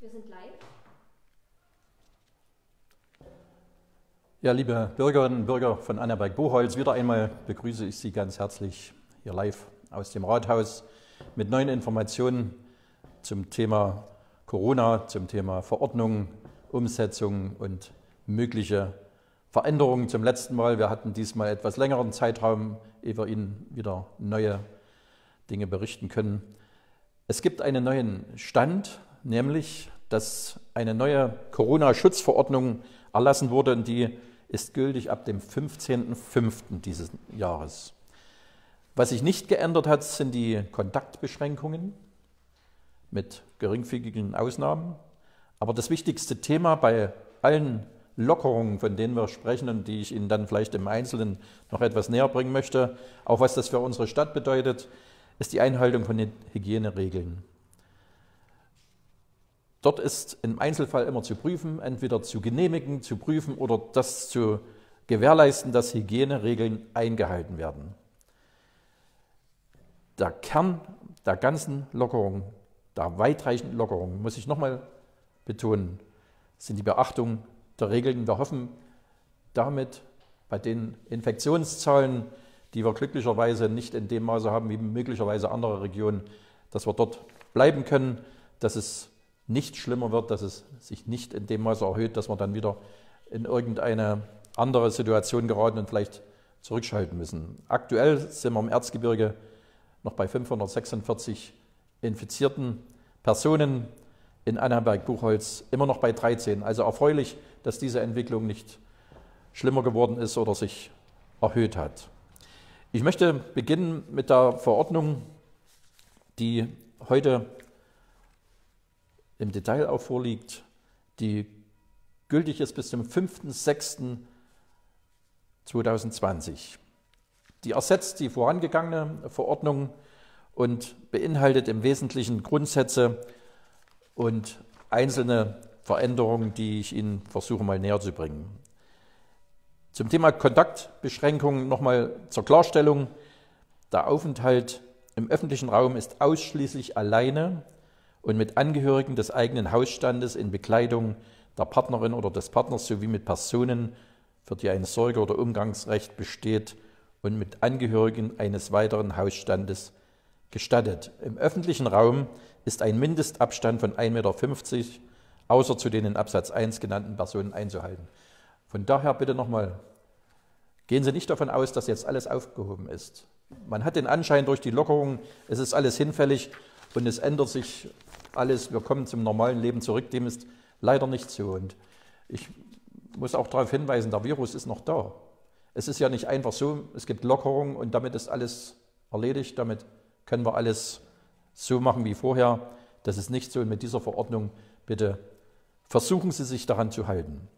Wir sind live. Ja, liebe Bürgerinnen und Bürger von Annaberg-Buchholz, wieder einmal begrüße ich Sie ganz herzlich hier live aus dem Rathaus mit neuen Informationen zum Thema Corona, zum Thema Verordnung, Umsetzung und mögliche Veränderungen zum letzten Mal. Wir hatten diesmal etwas längeren Zeitraum, ehe wir Ihnen wieder neue Dinge berichten können. Es gibt einen neuen Stand, nämlich, dass eine neue Corona-Schutzverordnung erlassen wurde und die ist gültig ab dem 15.05. dieses Jahres. Was sich nicht geändert hat, sind die Kontaktbeschränkungen mit geringfügigen Ausnahmen. Aber das wichtigste Thema bei allen Lockerungen, von denen wir sprechen und die ich Ihnen dann vielleicht im Einzelnen noch etwas näher bringen möchte, auch was das für unsere Stadt bedeutet, ist die Einhaltung von den Hygieneregeln. Dort ist im Einzelfall immer zu prüfen, entweder zu genehmigen, zu prüfen oder das zu gewährleisten, dass Hygieneregeln eingehalten werden. Der Kern der ganzen Lockerung, der weitreichenden Lockerung, muss ich nochmal betonen, sind die Beachtung der Regeln. Wir hoffen damit bei den Infektionszahlen, die wir glücklicherweise nicht in dem Maße haben wie möglicherweise andere Regionen, dass wir dort bleiben können, dass es nicht schlimmer wird, dass es sich nicht in dem Maße erhöht, dass wir dann wieder in irgendeine andere Situation geraten und vielleicht zurückschalten müssen. Aktuell sind wir im Erzgebirge noch bei 546 infizierten Personen, in Annaberg-Buchholz immer noch bei 13. Also erfreulich, dass diese Entwicklung nicht schlimmer geworden ist oder sich erhöht hat. Ich möchte beginnen mit der Verordnung, die heute im Detail auch vorliegt, die gültig ist bis zum 5.6.2020. Die ersetzt die vorangegangene Verordnung und beinhaltet im Wesentlichen Grundsätze und einzelne Veränderungen, die ich Ihnen versuche mal näher zu bringen. Zum Thema Kontaktbeschränkungen nochmal zur Klarstellung. Der Aufenthalt im öffentlichen Raum ist ausschließlich alleine und mit Angehörigen des eigenen Hausstandes in Bekleidung der Partnerin oder des Partners sowie mit Personen, für die ein Sorge- oder Umgangsrecht besteht und mit Angehörigen eines weiteren Hausstandes gestattet. Im öffentlichen Raum ist ein Mindestabstand von 1,50 Meter außer zu den in Absatz 1 genannten Personen einzuhalten. Von daher bitte nochmal, gehen Sie nicht davon aus, dass jetzt alles aufgehoben ist. Man hat den Anschein durch die Lockerung, es ist alles hinfällig und es ändert sich alles, wir kommen zum normalen Leben zurück. Dem ist leider nicht so. Und ich muss auch darauf hinweisen, der Virus ist noch da. Es ist ja nicht einfach so, es gibt Lockerung und damit ist alles erledigt, damit können wir alles so machen wie vorher. Das ist nicht so und mit dieser Verordnung bitte versuchen Sie sich daran zu halten.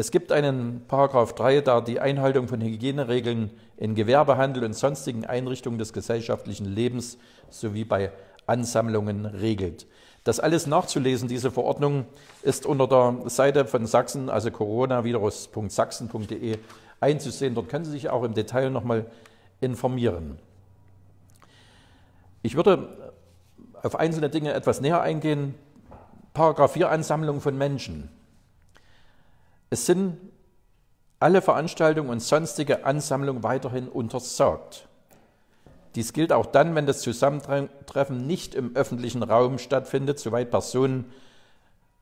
Es gibt einen Paragraph 3, der die Einhaltung von Hygieneregeln in Gewerbehandel und sonstigen Einrichtungen des gesellschaftlichen Lebens sowie bei Ansammlungen regelt. Das alles nachzulesen, diese Verordnung, ist unter der Seite von Sachsen, also coronavirus.sachsen.de einzusehen. Dort können Sie sich auch im Detail nochmal informieren. Ich würde auf einzelne Dinge etwas näher eingehen. Paragraph 4 Ansammlung von Menschen. Es sind alle Veranstaltungen und sonstige Ansammlungen weiterhin untersagt. Dies gilt auch dann, wenn das Zusammentreffen nicht im öffentlichen Raum stattfindet. Soweit Personen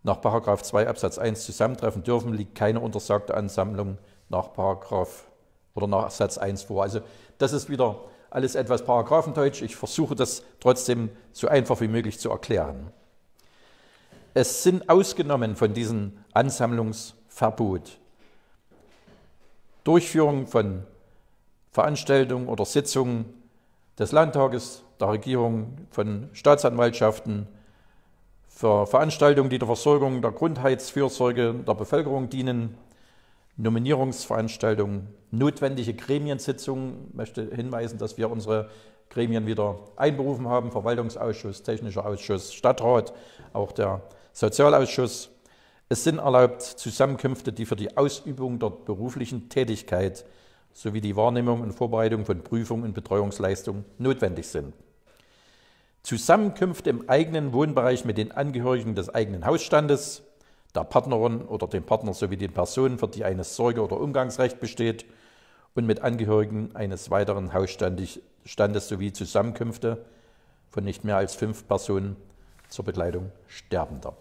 nach 2 Absatz 1 zusammentreffen dürfen, liegt keine untersagte Ansammlung nach Paragraph oder nach Satz 1 vor. Also das ist wieder alles etwas Paragraphendeutsch. Ich versuche das trotzdem so einfach wie möglich zu erklären. Es sind ausgenommen von diesem Ansammlungsverbot Durchführung von Veranstaltungen oder Sitzungen des Landtages, der Regierung, von Staatsanwaltschaften, für Veranstaltungen, die der Versorgung der Grundheitsfürsorge der Bevölkerung dienen, Nominierungsveranstaltungen, notwendige Gremiensitzungen. Ich möchte hinweisen, dass wir unsere Gremien wieder einberufen haben, Verwaltungsausschuss, Technischer Ausschuss, Stadtrat, auch der Sozialausschuss. Es sind erlaubt Zusammenkünfte, die für die Ausübung der beruflichen Tätigkeit sowie die Wahrnehmung und Vorbereitung von Prüfungen und Betreuungsleistungen notwendig sind. Zusammenkünfte im eigenen Wohnbereich mit den Angehörigen des eigenen Hausstandes, der Partnerin oder dem Partner sowie den Personen, für die eines Sorge- oder Umgangsrecht besteht und mit Angehörigen eines weiteren Hausstandes sowie Zusammenkünfte von nicht mehr als fünf Personen zur Begleitung Sterbender.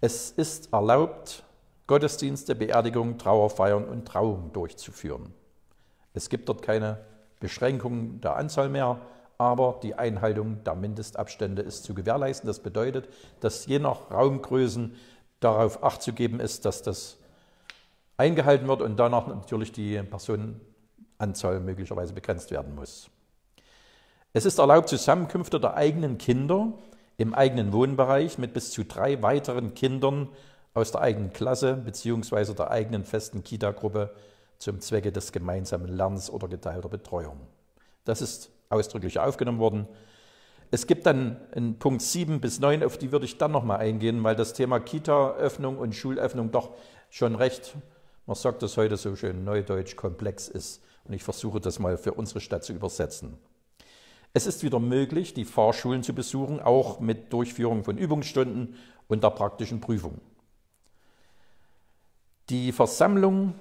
Es ist erlaubt, Gottesdienste, Beerdigungen, Trauerfeiern und Trauungen durchzuführen. Es gibt dort keine Beschränkungen der Anzahl mehr, aber die Einhaltung der Mindestabstände ist zu gewährleisten. Das bedeutet, dass je nach Raumgrößen darauf Acht zu geben ist, dass das eingehalten wird und danach natürlich die Personenanzahl möglicherweise begrenzt werden muss. Es ist erlaubt, Zusammenkünfte der eigenen Kinder im eigenen Wohnbereich mit bis zu drei weiteren Kindern aus der eigenen Klasse bzw. der eigenen festen Kita-Gruppe zum Zwecke des gemeinsamen Lernens oder geteilter Betreuung. Das ist ausdrücklich aufgenommen worden. Es gibt dann in Punkt 7 bis 9, auf die würde ich dann nochmal eingehen, weil das Thema Kita-Öffnung und Schulöffnung doch schon recht, man sagt das heute so schön neudeutsch, komplex ist. Und ich versuche das mal für unsere Stadt zu übersetzen. Es ist wieder möglich, die Fahrschulen zu besuchen, auch mit Durchführung von Übungsstunden und der praktischen Prüfung. Die Versammlung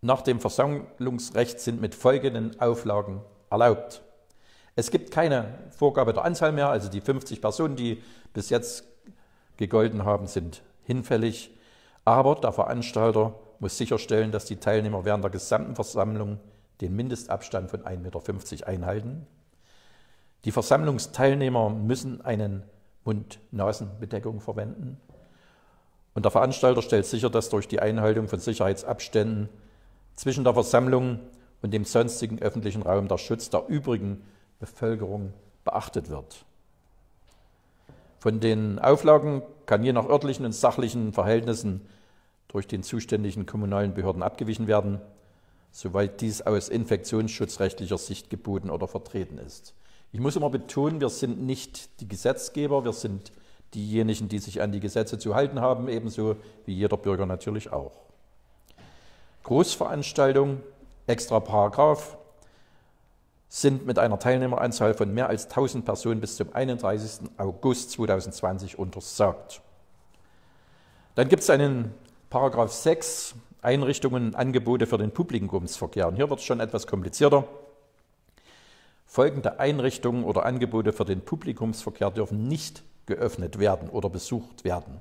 nach dem Versammlungsrecht sind mit folgenden Auflagen erlaubt. Es gibt keine Vorgabe der Anzahl mehr, also die 50 Personen, die bis jetzt gegolten haben, sind hinfällig. Aber der Veranstalter muss sicherstellen, dass die Teilnehmer während der gesamten Versammlung den Mindestabstand von 1,50 Meter einhalten. Die Versammlungsteilnehmer müssen einen Mund-Nasen-Bedeckung verwenden. Und der Veranstalter stellt sicher, dass durch die Einhaltung von Sicherheitsabständen zwischen der Versammlung und dem sonstigen öffentlichen Raum der Schutz der übrigen Bevölkerung beachtet wird. Von den Auflagen kann je nach örtlichen und sachlichen Verhältnissen durch den zuständigen kommunalen Behörden abgewichen werden, soweit dies aus infektionsschutzrechtlicher Sicht geboten oder vertreten ist. Ich muss immer betonen, wir sind nicht die Gesetzgeber, wir sind diejenigen, die sich an die Gesetze zu halten haben, ebenso wie jeder Bürger natürlich auch. Großveranstaltungen, extra Paragraph, sind mit einer Teilnehmeranzahl von mehr als 1000 Personen bis zum 31. August 2020 untersagt. Dann gibt es einen Paragraph 6, Einrichtungen und Angebote für den Publikumsverkehr. Und hier wird es schon etwas komplizierter. Folgende Einrichtungen oder Angebote für den Publikumsverkehr dürfen nicht geöffnet werden oder besucht werden.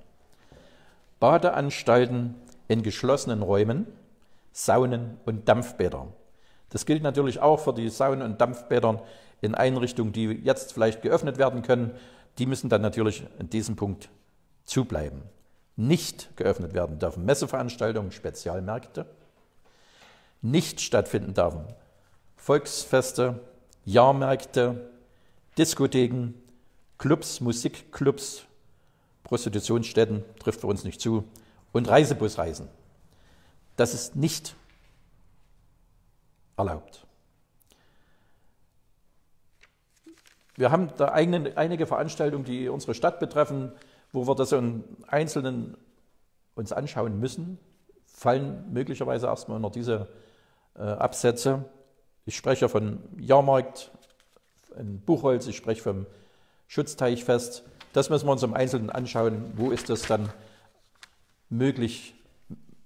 Badeanstalten in geschlossenen Räumen, Saunen und Dampfbäder. Das gilt natürlich auch für die Saunen und Dampfbäder in Einrichtungen, die jetzt vielleicht geöffnet werden können. Die müssen dann natürlich in diesem Punkt zubleiben. Nicht geöffnet werden dürfen Messeveranstaltungen, Spezialmärkte. Nicht stattfinden dürfen Volksfeste, Jahrmärkte, Diskotheken, Clubs, Musikclubs, Prostitutionsstätten trifft für uns nicht zu und Reisebusreisen. Das ist nicht erlaubt. Wir haben da einige Veranstaltungen, die unsere Stadt betreffen, wo wir das in Einzelnen uns anschauen müssen, fallen möglicherweise erstmal unter diese äh, Absätze. Ich spreche von Jahrmarkt in Buchholz, ich spreche vom Schutzteichfest. Das müssen wir uns im Einzelnen anschauen. Wo ist das dann möglich,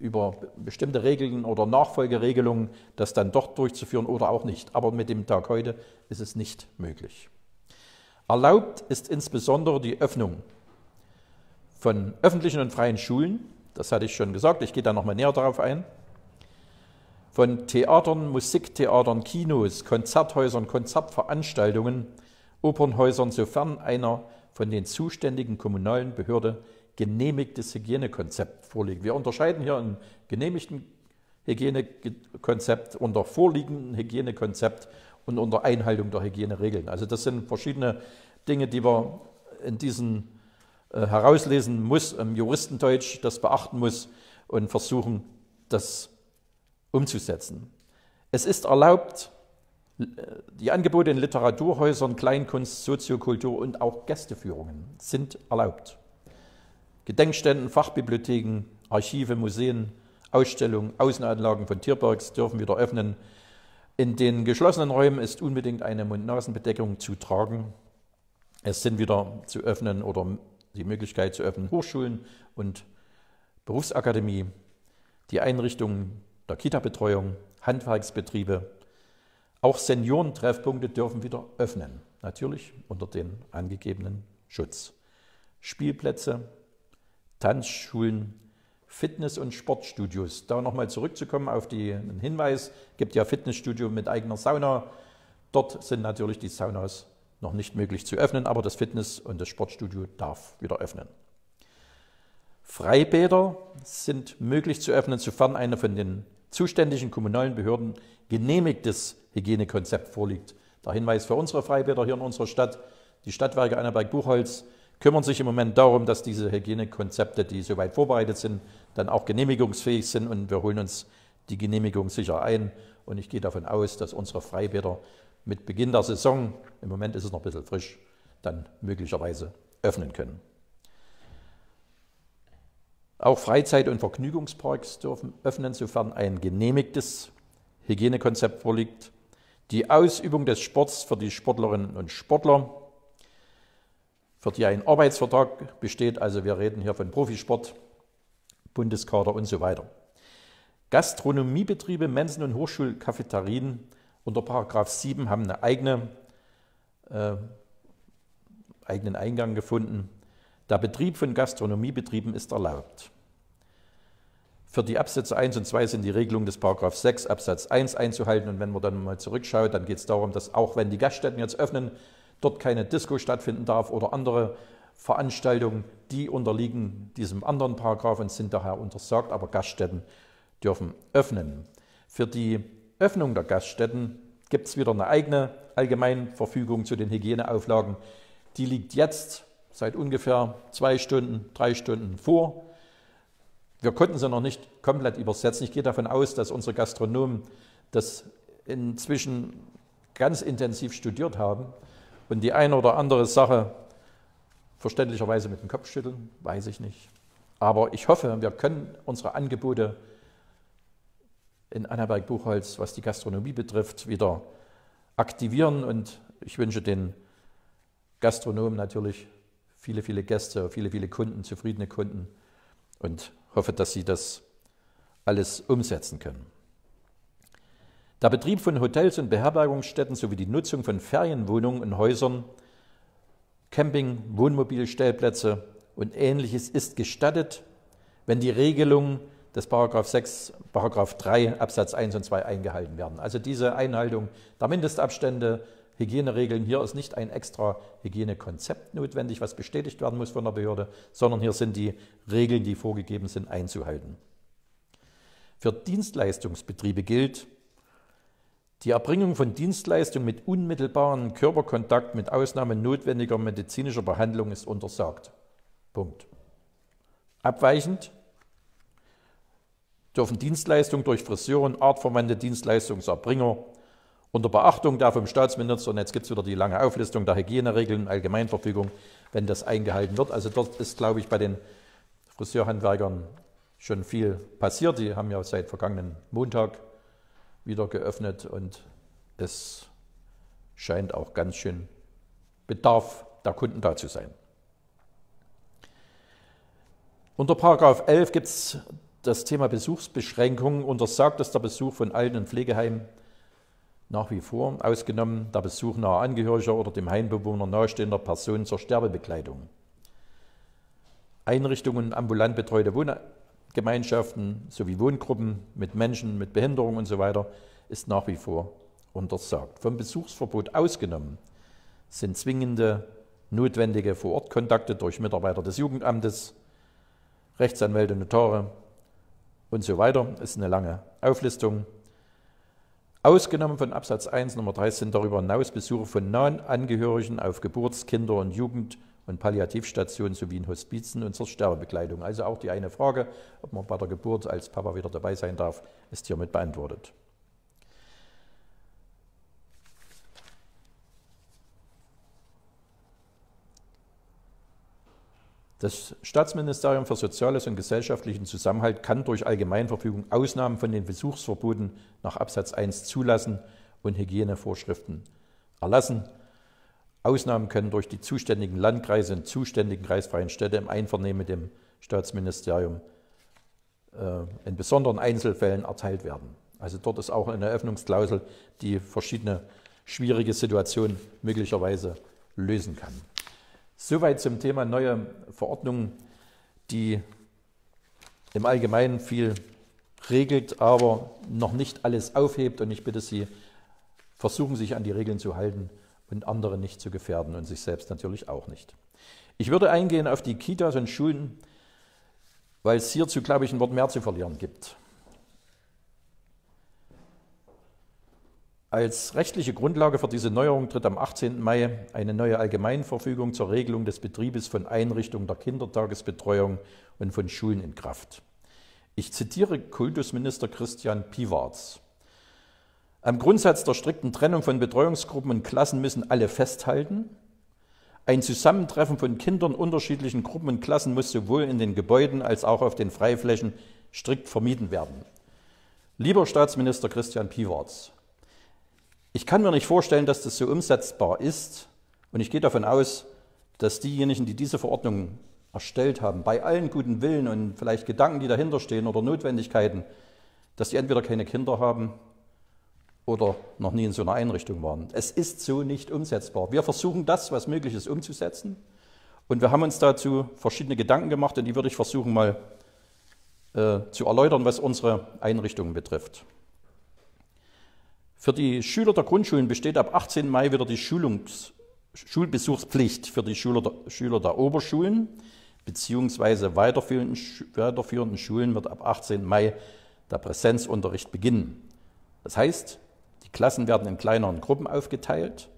über bestimmte Regeln oder Nachfolgeregelungen das dann doch durchzuführen oder auch nicht. Aber mit dem Tag heute ist es nicht möglich. Erlaubt ist insbesondere die Öffnung von öffentlichen und freien Schulen. Das hatte ich schon gesagt, ich gehe da nochmal näher darauf ein. Von Theatern, Musiktheatern, Kinos, Konzerthäusern, Konzertveranstaltungen Opernhäusern, sofern einer von den zuständigen kommunalen Behörden genehmigtes Hygienekonzept vorliegt. Wir unterscheiden hier ein genehmigten Hygienekonzept unter vorliegendem Hygienekonzept und unter Einhaltung der Hygieneregeln. Also das sind verschiedene Dinge, die man in diesen äh, herauslesen muss, im Juristendeutsch das beachten muss und versuchen, das umzusetzen. Es ist erlaubt, die Angebote in Literaturhäusern, Kleinkunst, Soziokultur und auch Gästeführungen sind erlaubt. Gedenkständen, Fachbibliotheken, Archive, Museen, Ausstellungen, Außenanlagen von Tierparks dürfen wieder öffnen. In den geschlossenen Räumen ist unbedingt eine Mund-Nasen-Bedeckung zu tragen. Es sind wieder zu öffnen oder die Möglichkeit zu öffnen Hochschulen und Berufsakademie, die Einrichtungen der Kita-Betreuung, Handwerksbetriebe, auch Seniorentreffpunkte dürfen wieder öffnen, natürlich unter den angegebenen Schutz. Spielplätze, Tanzschulen, Fitness- und Sportstudios. Da nochmal zurückzukommen auf den Hinweis, gibt ja Fitnessstudio mit eigener Sauna. Dort sind natürlich die Saunas noch nicht möglich zu öffnen, aber das Fitness- und das Sportstudio darf wieder öffnen. Freibäder sind möglich zu öffnen, sofern eine von den zuständigen kommunalen Behörden genehmigtes Hygienekonzept vorliegt. Der Hinweis für unsere Freibäder hier in unserer Stadt, die Stadtwerke Annaberg-Buchholz kümmern sich im Moment darum, dass diese Hygienekonzepte, die soweit vorbereitet sind, dann auch genehmigungsfähig sind und wir holen uns die Genehmigung sicher ein. Und ich gehe davon aus, dass unsere Freibäder mit Beginn der Saison, im Moment ist es noch ein bisschen frisch, dann möglicherweise öffnen können. Auch Freizeit- und Vergnügungsparks dürfen öffnen, sofern ein genehmigtes Hygienekonzept vorliegt. Die Ausübung des Sports für die Sportlerinnen und Sportler, für die ein Arbeitsvertrag besteht, also wir reden hier von Profisport, Bundeskader und so weiter. Gastronomiebetriebe, Mensen und Hochschulcafeterien unter Paragraph 7 haben einen eigene, äh, eigenen Eingang gefunden. Der Betrieb von Gastronomiebetrieben ist erlaubt. Für die Absätze 1 und 2 sind die Regelungen des Paragraph 6 Absatz 1 einzuhalten. Und wenn man dann mal zurückschaut, dann geht es darum, dass auch wenn die Gaststätten jetzt öffnen, dort keine Disco stattfinden darf oder andere Veranstaltungen, die unterliegen diesem anderen Paragraph und sind daher untersagt, aber Gaststätten dürfen öffnen. Für die Öffnung der Gaststätten gibt es wieder eine eigene Allgemeinverfügung zu den Hygieneauflagen. Die liegt jetzt seit ungefähr zwei Stunden, drei Stunden vor. Wir konnten sie noch nicht komplett übersetzen. Ich gehe davon aus, dass unsere Gastronomen das inzwischen ganz intensiv studiert haben und die eine oder andere Sache verständlicherweise mit dem Kopf schütteln, weiß ich nicht. Aber ich hoffe, wir können unsere Angebote in Annaberg-Buchholz, was die Gastronomie betrifft, wieder aktivieren und ich wünsche den Gastronomen natürlich viele, viele Gäste, viele, viele Kunden, zufriedene Kunden und hoffe, dass sie das alles umsetzen können. Der Betrieb von Hotels und Beherbergungsstätten sowie die Nutzung von Ferienwohnungen und Häusern, Camping, Wohnmobilstellplätze und ähnliches ist gestattet, wenn die Regelungen des Paragraph 6, Paragraph 3 Absatz 1 und 2 eingehalten werden. Also diese Einhaltung der Mindestabstände, Hygieneregeln. Hier ist nicht ein extra Hygienekonzept notwendig, was bestätigt werden muss von der Behörde, sondern hier sind die Regeln, die vorgegeben sind, einzuhalten. Für Dienstleistungsbetriebe gilt, die Erbringung von Dienstleistungen mit unmittelbarem Körperkontakt mit Ausnahme notwendiger medizinischer Behandlung ist untersagt. Punkt. Abweichend dürfen Dienstleistungen durch Friseuren, artverwandte Dienstleistungserbringer unter Beachtung der vom Staatsminister, und jetzt gibt es wieder die lange Auflistung der Hygieneregeln, Allgemeinverfügung, wenn das eingehalten wird. Also dort ist, glaube ich, bei den Friseurhandwerkern schon viel passiert. Die haben ja seit vergangenen Montag wieder geöffnet und es scheint auch ganz schön Bedarf der Kunden da zu sein. Unter Paragraph 11 gibt es das Thema Besuchsbeschränkungen. Untersagt ist der Besuch von Alten- und Pflegeheimen nach wie vor, ausgenommen der Besuch naher Angehöriger oder dem Heimbewohner nahestehender Personen zur Sterbebekleidung. Einrichtungen, ambulant betreute Wohngemeinschaften sowie Wohngruppen mit Menschen mit Behinderung und so weiter ist nach wie vor untersagt. Vom Besuchsverbot ausgenommen sind zwingende, notwendige Vorortkontakte durch Mitarbeiter des Jugendamtes, Rechtsanwälte, Notare und so weiter. Das ist eine lange Auflistung. Ausgenommen von Absatz 1 Nummer 3 sind darüber hinaus Besuche von nahen Angehörigen auf Geburts-, Kinder- und Jugend- und Palliativstationen sowie in Hospizen und zur Sterbebekleidung. Also auch die eine Frage, ob man bei der Geburt als Papa wieder dabei sein darf, ist hiermit beantwortet. Das Staatsministerium für Soziales und gesellschaftlichen Zusammenhalt kann durch Allgemeinverfügung Ausnahmen von den Besuchsverboten nach Absatz 1 zulassen und Hygienevorschriften erlassen. Ausnahmen können durch die zuständigen Landkreise und zuständigen kreisfreien Städte im Einvernehmen mit dem Staatsministerium äh, in besonderen Einzelfällen erteilt werden. Also dort ist auch eine Eröffnungsklausel, die verschiedene schwierige Situationen möglicherweise lösen kann. Soweit zum Thema neue Verordnungen, die im Allgemeinen viel regelt, aber noch nicht alles aufhebt. Und ich bitte Sie, versuchen sich an die Regeln zu halten und andere nicht zu gefährden und sich selbst natürlich auch nicht. Ich würde eingehen auf die Kitas und Schulen, weil es hierzu, glaube ich, ein Wort mehr zu verlieren gibt. Als rechtliche Grundlage für diese Neuerung tritt am 18. Mai eine neue Allgemeinverfügung zur Regelung des Betriebes von Einrichtungen der Kindertagesbetreuung und von Schulen in Kraft. Ich zitiere Kultusminister Christian Piwarz. Am Grundsatz der strikten Trennung von Betreuungsgruppen und Klassen müssen alle festhalten. Ein Zusammentreffen von Kindern unterschiedlichen Gruppen und Klassen muss sowohl in den Gebäuden als auch auf den Freiflächen strikt vermieden werden. Lieber Staatsminister Christian Piwarz, ich kann mir nicht vorstellen, dass das so umsetzbar ist. Und ich gehe davon aus, dass diejenigen, die diese Verordnung erstellt haben, bei allen guten Willen und vielleicht Gedanken, die dahinter stehen oder Notwendigkeiten, dass die entweder keine Kinder haben oder noch nie in so einer Einrichtung waren. Es ist so nicht umsetzbar. Wir versuchen das, was möglich ist, umzusetzen. Und wir haben uns dazu verschiedene Gedanken gemacht und die würde ich versuchen mal äh, zu erläutern, was unsere Einrichtungen betrifft. Für die Schüler der Grundschulen besteht ab 18. Mai wieder die Schulungs Schulbesuchspflicht für die Schüler der, Schüler der Oberschulen beziehungsweise weiterführenden, weiterführenden Schulen wird ab 18. Mai der Präsenzunterricht beginnen. Das heißt, Klassen werden in kleineren Gruppen aufgeteilt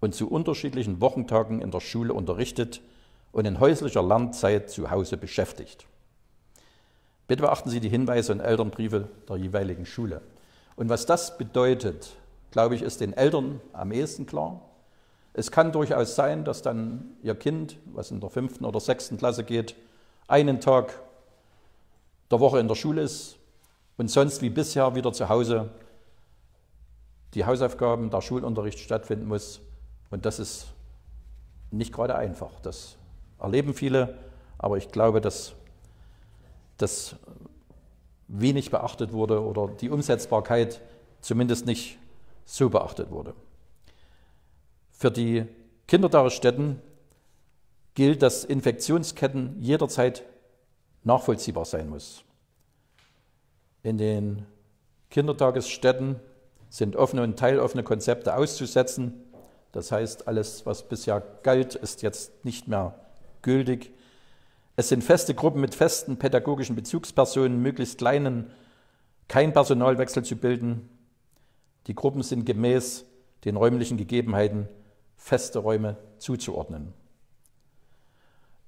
und zu unterschiedlichen Wochentagen in der Schule unterrichtet und in häuslicher Lernzeit zu Hause beschäftigt. Bitte beachten Sie die Hinweise und Elternbriefe der jeweiligen Schule. Und was das bedeutet, glaube ich, ist den Eltern am ehesten klar. Es kann durchaus sein, dass dann ihr Kind, was in der fünften oder sechsten Klasse geht, einen Tag der Woche in der Schule ist und sonst wie bisher wieder zu Hause die Hausaufgaben, der Schulunterricht stattfinden muss. Und das ist nicht gerade einfach. Das erleben viele, aber ich glaube, dass das wenig beachtet wurde oder die Umsetzbarkeit zumindest nicht so beachtet wurde. Für die Kindertagesstätten gilt, dass Infektionsketten jederzeit nachvollziehbar sein muss. In den Kindertagesstätten sind offene und teiloffene Konzepte auszusetzen. Das heißt, alles, was bisher galt, ist jetzt nicht mehr gültig. Es sind feste Gruppen mit festen pädagogischen Bezugspersonen, möglichst kleinen, kein Personalwechsel zu bilden. Die Gruppen sind gemäß den räumlichen Gegebenheiten feste Räume zuzuordnen.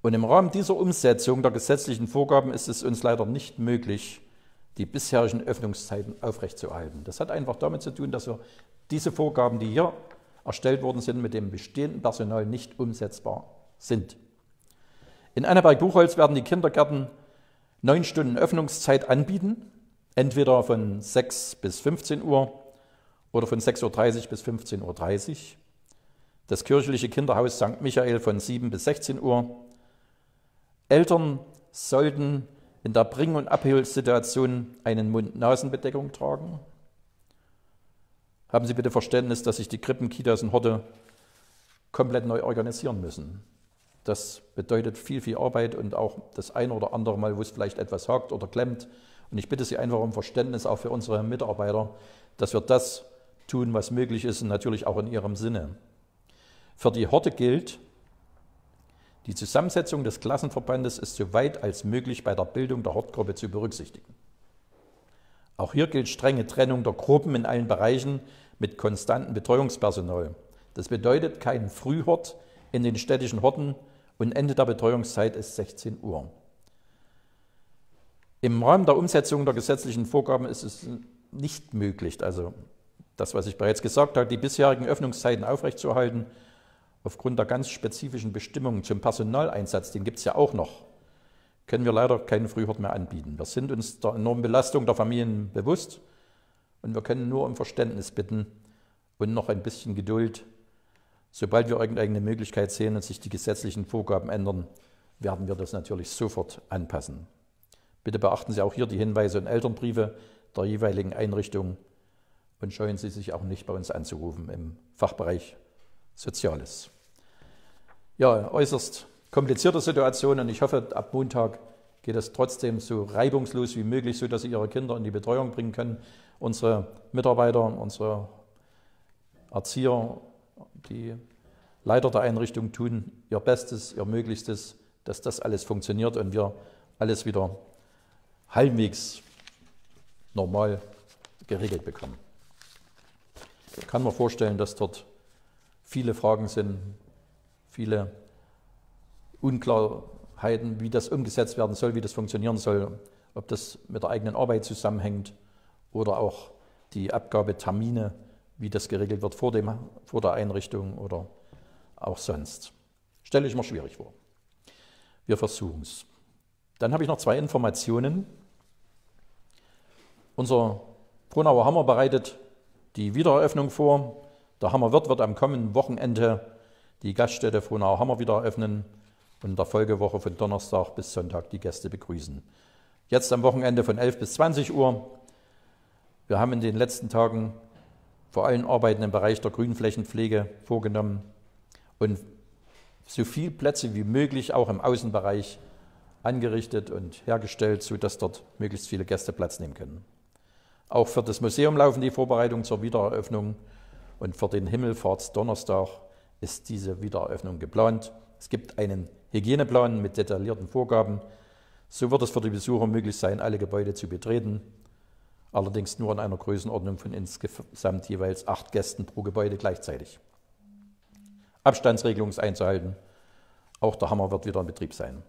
Und im Rahmen dieser Umsetzung der gesetzlichen Vorgaben ist es uns leider nicht möglich, die bisherigen Öffnungszeiten aufrechtzuerhalten. Das hat einfach damit zu tun, dass wir diese Vorgaben, die hier erstellt worden sind, mit dem bestehenden Personal nicht umsetzbar sind. In Annaberg-Buchholz werden die Kindergärten neun Stunden Öffnungszeit anbieten, entweder von 6 bis 15 Uhr oder von 6.30 Uhr bis 15.30 Uhr. Das kirchliche Kinderhaus St. Michael von 7 bis 16 Uhr. Eltern sollten in der Bring- und Abholsituation einen Mund-Nasen-Bedeckung tragen. Haben Sie bitte Verständnis, dass sich die Krippen, Kitas und Horte komplett neu organisieren müssen. Das bedeutet viel, viel Arbeit und auch das eine oder andere Mal, wo es vielleicht etwas hakt oder klemmt. Und ich bitte Sie einfach um Verständnis auch für unsere Mitarbeiter, dass wir das tun, was möglich ist und natürlich auch in Ihrem Sinne. Für die Horte gilt, die Zusammensetzung des Klassenverbandes ist so weit als möglich bei der Bildung der Hortgruppe zu berücksichtigen. Auch hier gilt strenge Trennung der Gruppen in allen Bereichen mit konstantem Betreuungspersonal. Das bedeutet kein Frühhort in den städtischen Horten, und Ende der Betreuungszeit ist 16 Uhr. Im Rahmen der Umsetzung der gesetzlichen Vorgaben ist es nicht möglich, also das, was ich bereits gesagt habe, die bisherigen Öffnungszeiten aufrechtzuerhalten, aufgrund der ganz spezifischen Bestimmungen zum Personaleinsatz, den gibt es ja auch noch, können wir leider keinen Frühhort mehr anbieten. Wir sind uns der enormen Belastung der Familien bewusst und wir können nur um Verständnis bitten und noch ein bisschen Geduld Sobald wir irgendeine Möglichkeit sehen und sich die gesetzlichen Vorgaben ändern, werden wir das natürlich sofort anpassen. Bitte beachten Sie auch hier die Hinweise und Elternbriefe der jeweiligen Einrichtung und scheuen Sie sich auch nicht bei uns anzurufen im Fachbereich Soziales. Ja, äußerst komplizierte Situation und ich hoffe, ab Montag geht es trotzdem so reibungslos wie möglich, sodass Sie Ihre Kinder in die Betreuung bringen können. Unsere Mitarbeiter, unsere Erzieher, die Leiter der Einrichtung tun ihr Bestes, ihr Möglichstes, dass das alles funktioniert und wir alles wieder halbwegs normal geregelt bekommen. Ich kann mir vorstellen, dass dort viele Fragen sind, viele Unklarheiten, wie das umgesetzt werden soll, wie das funktionieren soll, ob das mit der eigenen Arbeit zusammenhängt oder auch die Abgabetermine, wie das geregelt wird vor, dem, vor der Einrichtung oder auch sonst. Stelle ich mir schwierig vor. Wir versuchen es. Dann habe ich noch zwei Informationen. Unser Brunauer Hammer bereitet die Wiedereröffnung vor. Der Hammerwirt wird am kommenden Wochenende die Gaststätte Frohnauer Hammer wieder eröffnen und in der Folgewoche von Donnerstag bis Sonntag die Gäste begrüßen. Jetzt am Wochenende von 11 bis 20 Uhr. Wir haben in den letzten Tagen vor allem Arbeiten im Bereich der Grünflächenpflege vorgenommen und so viele Plätze wie möglich auch im Außenbereich angerichtet und hergestellt, sodass dort möglichst viele Gäste Platz nehmen können. Auch für das Museum laufen die Vorbereitungen zur Wiedereröffnung und für den Himmelfahrtsdonnerstag ist diese Wiedereröffnung geplant. Es gibt einen Hygieneplan mit detaillierten Vorgaben. So wird es für die Besucher möglich sein, alle Gebäude zu betreten, allerdings nur in einer Größenordnung von insgesamt jeweils acht Gästen pro Gebäude gleichzeitig. Abstandsregelung ist einzuhalten. Auch der Hammer wird wieder in Betrieb sein.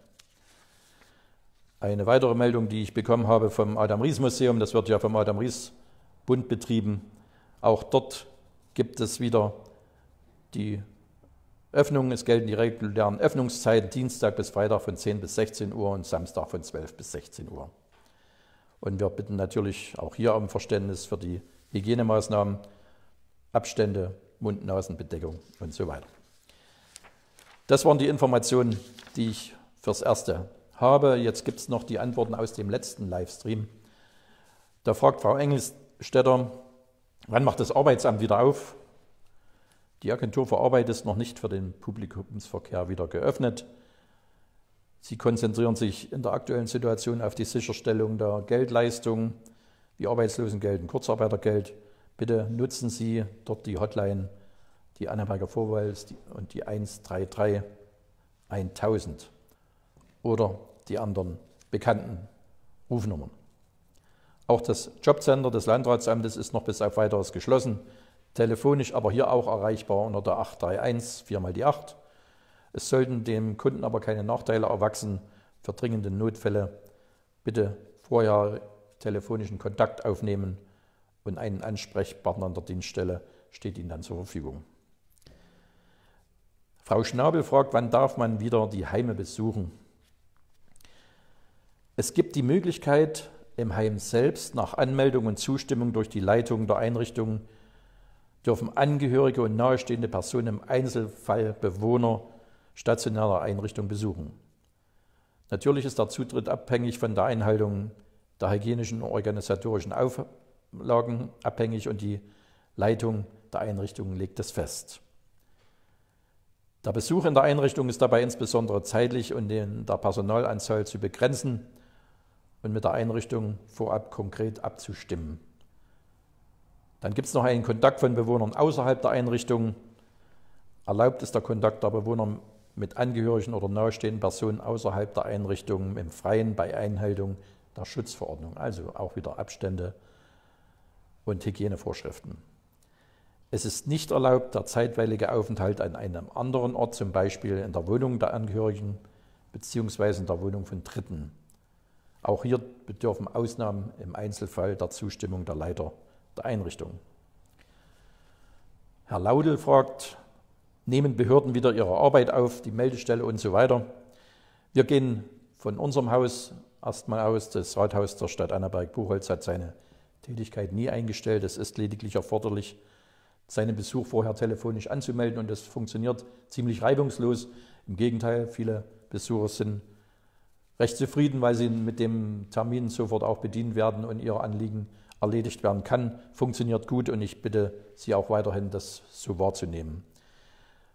Eine weitere Meldung, die ich bekommen habe vom Adam-Ries-Museum, das wird ja vom Adam-Ries-Bund betrieben. Auch dort gibt es wieder die Öffnung. Es gelten die regulären Öffnungszeiten Dienstag bis Freitag von 10 bis 16 Uhr und Samstag von 12 bis 16 Uhr. Und wir bitten natürlich auch hier um Verständnis für die Hygienemaßnahmen, Abstände, Mund-Nasen-Bedeckung und so weiter. Das waren die Informationen, die ich fürs Erste habe. Jetzt gibt es noch die Antworten aus dem letzten Livestream. Da fragt Frau Engelstetter, wann macht das Arbeitsamt wieder auf? Die Agentur für Arbeit ist noch nicht für den Publikumsverkehr wieder geöffnet. Sie konzentrieren sich in der aktuellen Situation auf die Sicherstellung der Geldleistungen wie Arbeitslosengeld und Kurzarbeitergeld. Bitte nutzen Sie dort die Hotline, die Annaberger Vorwahls und die 133 1000 oder die anderen bekannten Rufnummern. Auch das Jobcenter des Landratsamtes ist noch bis auf weiteres geschlossen, telefonisch aber hier auch erreichbar unter der 831 4 mal die 8. Es sollten dem Kunden aber keine Nachteile erwachsen für dringende Notfälle. Bitte vorher telefonischen Kontakt aufnehmen und einen Ansprechpartner an der Dienststelle steht Ihnen dann zur Verfügung. Frau Schnabel fragt, wann darf man wieder die Heime besuchen? Es gibt die Möglichkeit, im Heim selbst nach Anmeldung und Zustimmung durch die Leitung der Einrichtung dürfen Angehörige und nahestehende Personen im Einzelfall Bewohner stationärer Einrichtung besuchen. Natürlich ist der Zutritt abhängig von der Einhaltung der hygienischen und organisatorischen Auflagen abhängig und die Leitung der Einrichtung legt es fest. Der Besuch in der Einrichtung ist dabei insbesondere zeitlich und in der Personalanzahl zu begrenzen und mit der Einrichtung vorab konkret abzustimmen. Dann gibt es noch einen Kontakt von Bewohnern außerhalb der Einrichtung. Erlaubt ist der Kontakt der Bewohner mit Angehörigen oder nahestehenden Personen außerhalb der Einrichtung im Freien bei Einhaltung der Schutzverordnung, also auch wieder Abstände und Hygienevorschriften. Es ist nicht erlaubt, der zeitweilige Aufenthalt an einem anderen Ort, zum Beispiel in der Wohnung der Angehörigen bzw. in der Wohnung von Dritten. Auch hier bedürfen Ausnahmen im Einzelfall der Zustimmung der Leiter der Einrichtung. Herr Laudel fragt, nehmen Behörden wieder ihre Arbeit auf, die Meldestelle und so weiter. Wir gehen von unserem Haus erstmal aus. Das Rathaus der Stadt Annaberg-Buchholz hat seine Tätigkeit nie eingestellt. Es ist lediglich erforderlich, seinen Besuch vorher telefonisch anzumelden und das funktioniert ziemlich reibungslos. Im Gegenteil, viele Besucher sind recht zufrieden, weil sie mit dem Termin sofort auch bedient werden und ihr Anliegen erledigt werden kann. Funktioniert gut und ich bitte Sie auch weiterhin, das so wahrzunehmen.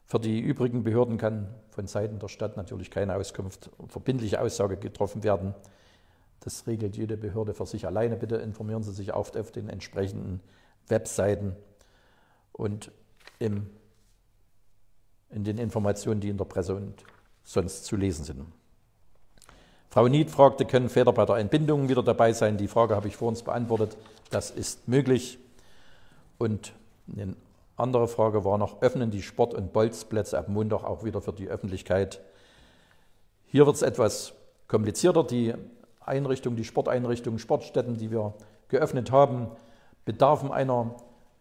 Für die übrigen Behörden kann von Seiten der Stadt natürlich keine Auskunft, verbindliche Aussage getroffen werden. Das regelt jede Behörde für sich alleine. Bitte informieren Sie sich oft auf den entsprechenden Webseiten und im, in den Informationen, die in der Presse und sonst zu lesen sind. Frau Nied fragte, können Väter bei der Entbindung wieder dabei sein? Die Frage habe ich vor uns beantwortet. Das ist möglich. Und eine andere Frage war noch, öffnen die Sport- und Bolzplätze ab Montag auch wieder für die Öffentlichkeit? Hier wird es etwas komplizierter. Die Einrichtungen, die Sporteinrichtungen, Sportstätten, die wir geöffnet haben, bedarfen einer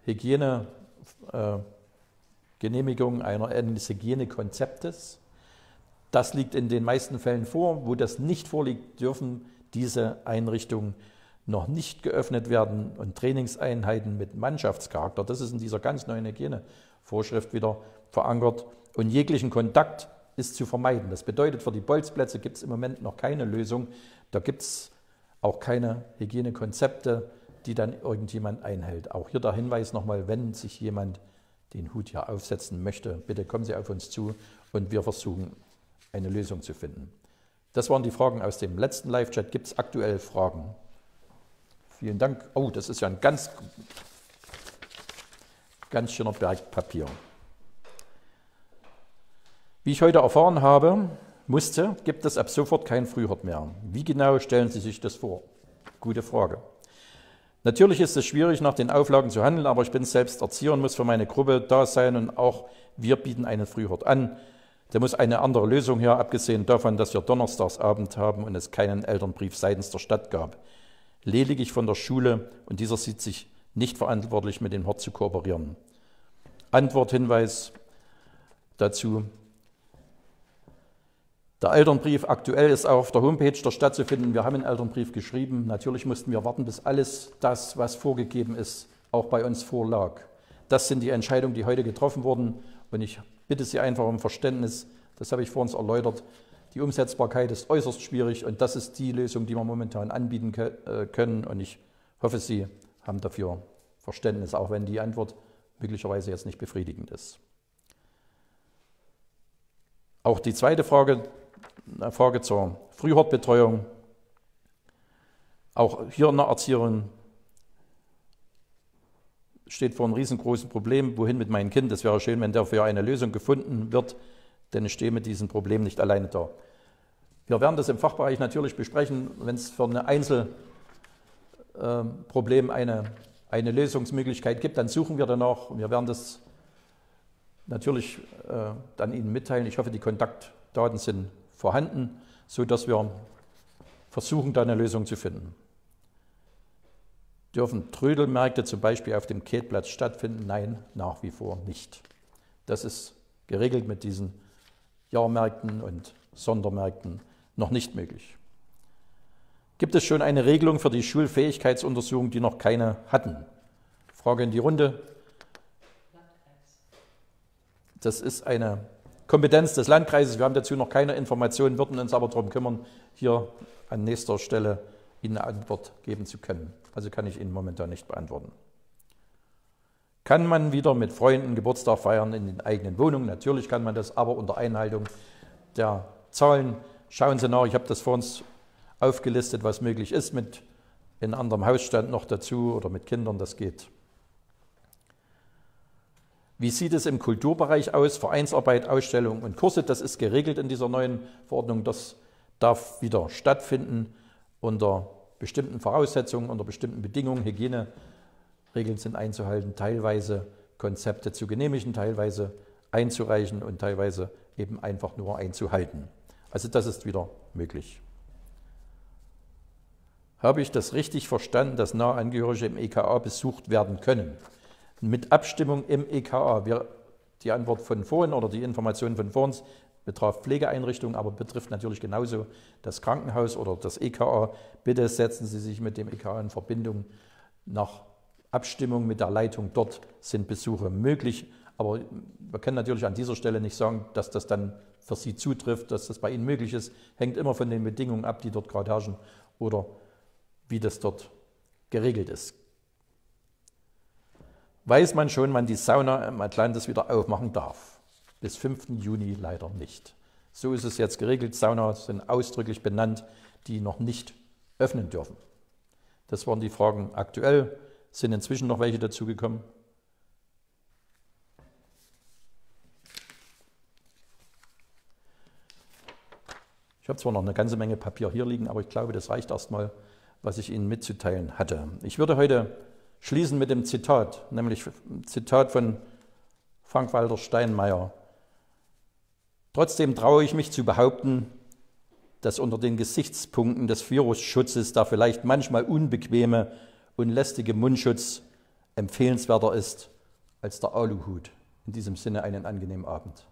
Hygienegenehmigung, äh, eines Hygienekonzeptes. Das liegt in den meisten Fällen vor. Wo das nicht vorliegt, dürfen diese Einrichtungen noch nicht geöffnet werden und Trainingseinheiten mit Mannschaftscharakter, das ist in dieser ganz neuen Hygienevorschrift wieder verankert. Und jeglichen Kontakt ist zu vermeiden. Das bedeutet, für die Bolzplätze gibt es im Moment noch keine Lösung. Da gibt es auch keine Hygienekonzepte, die dann irgendjemand einhält. Auch hier der Hinweis nochmal, wenn sich jemand den Hut hier aufsetzen möchte, bitte kommen Sie auf uns zu und wir versuchen eine Lösung zu finden. Das waren die Fragen aus dem letzten Live-Chat. Gibt es aktuell Fragen? Vielen Dank. Oh, das ist ja ein ganz, ganz schöner Berg Papier. Wie ich heute erfahren habe, musste, gibt es ab sofort kein Frühhort mehr. Wie genau stellen Sie sich das vor? Gute Frage. Natürlich ist es schwierig, nach den Auflagen zu handeln, aber ich bin selbst Erzieher und muss für meine Gruppe da sein und auch wir bieten einen Frühhort an. Da muss eine andere Lösung her, abgesehen davon, dass wir Donnerstagsabend haben und es keinen Elternbrief seitens der Stadt gab. Lediglich von der Schule und dieser sieht sich nicht verantwortlich, mit dem Hort zu kooperieren. Antwort, Hinweis dazu. Der Elternbrief aktuell ist auch auf der Homepage der Stadt zu finden. Wir haben einen Elternbrief geschrieben. Natürlich mussten wir warten, bis alles das, was vorgegeben ist, auch bei uns vorlag. Das sind die Entscheidungen, die heute getroffen wurden. Und ich bitte Sie einfach um Verständnis, das habe ich vor uns erläutert. Die Umsetzbarkeit ist äußerst schwierig und das ist die Lösung, die wir momentan anbieten äh, können. Und ich hoffe, Sie haben dafür Verständnis, auch wenn die Antwort möglicherweise jetzt nicht befriedigend ist. Auch die zweite Frage, eine Frage zur Frühhortbetreuung. Auch hier eine Erzieherin steht vor einem riesengroßen Problem, wohin mit meinem Kind. Es wäre schön, wenn dafür eine Lösung gefunden wird, denn ich stehe mit diesem Problem nicht alleine da. Wir werden das im Fachbereich natürlich besprechen, wenn es für ein Einzelproblem eine, eine Lösungsmöglichkeit gibt, dann suchen wir danach. Wir werden das natürlich äh, dann Ihnen mitteilen. Ich hoffe, die Kontaktdaten sind vorhanden, sodass wir versuchen, da eine Lösung zu finden. Dürfen Trödelmärkte zum Beispiel auf dem Ketplatz stattfinden? Nein, nach wie vor nicht. Das ist geregelt mit diesen Jahrmärkten und Sondermärkten noch nicht möglich. Gibt es schon eine Regelung für die Schulfähigkeitsuntersuchung, die noch keine hatten? Frage in die Runde. Das ist eine Kompetenz des Landkreises. Wir haben dazu noch keine Informationen, würden uns aber darum kümmern, hier an nächster Stelle Ihnen eine Antwort geben zu können. Also kann ich Ihnen momentan nicht beantworten. Kann man wieder mit Freunden Geburtstag feiern in den eigenen Wohnungen? Natürlich kann man das, aber unter Einhaltung der Zahlen. Schauen Sie nach, ich habe das vor uns aufgelistet, was möglich ist mit in anderem Hausstand noch dazu oder mit Kindern, das geht. Wie sieht es im Kulturbereich aus? Vereinsarbeit, Ausstellungen und Kurse, das ist geregelt in dieser neuen Verordnung. Das darf wieder stattfinden unter bestimmten Voraussetzungen, unter bestimmten Bedingungen. Hygieneregeln sind einzuhalten, teilweise Konzepte zu genehmigen, teilweise einzureichen und teilweise eben einfach nur einzuhalten. Also das ist wieder möglich. Habe ich das richtig verstanden, dass Nahangehörige im EKA besucht werden können? Mit Abstimmung im EKA. Wir, die Antwort von vorhin oder die Information von vorhin betraf Pflegeeinrichtungen, aber betrifft natürlich genauso das Krankenhaus oder das EKA. Bitte setzen Sie sich mit dem EKA in Verbindung nach Abstimmung mit der Leitung dort sind Besuche möglich. Aber wir können natürlich an dieser Stelle nicht sagen, dass das dann für Sie zutrifft, dass das bei Ihnen möglich ist. Hängt immer von den Bedingungen ab, die dort gerade herrschen oder wie das dort geregelt ist. Weiß man schon, wann die Sauna im Atlantis wieder aufmachen darf? Bis 5. Juni leider nicht. So ist es jetzt geregelt. Saunas sind ausdrücklich benannt, die noch nicht öffnen dürfen. Das waren die Fragen aktuell. Sind inzwischen noch welche dazugekommen? Ich habe zwar noch eine ganze Menge Papier hier liegen, aber ich glaube, das reicht erstmal, was ich Ihnen mitzuteilen hatte. Ich würde heute schließen mit dem Zitat, nämlich Zitat von Frank-Walter Steinmeier. Trotzdem traue ich mich zu behaupten, dass unter den Gesichtspunkten des Virusschutzes der vielleicht manchmal unbequeme und lästige Mundschutz empfehlenswerter ist als der Aluhut. In diesem Sinne einen angenehmen Abend.